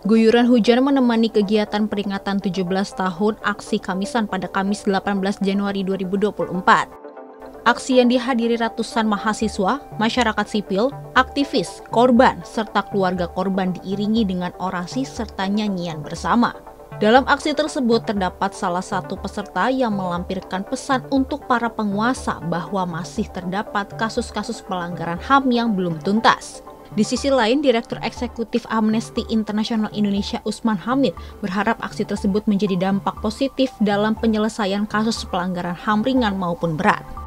Guyuran hujan menemani kegiatan peringatan 17 tahun aksi Kamisan pada Kamis 18 Januari 2024. Aksi yang dihadiri ratusan mahasiswa, masyarakat sipil, aktivis, korban, serta keluarga korban diiringi dengan orasi serta nyanyian bersama. Dalam aksi tersebut terdapat salah satu peserta yang melampirkan pesan untuk para penguasa bahwa masih terdapat kasus-kasus pelanggaran HAM yang belum tuntas. Di sisi lain, Direktur Eksekutif Amnesty International Indonesia Usman Hamid berharap aksi tersebut menjadi dampak positif dalam penyelesaian kasus pelanggaran HAM ringan maupun berat.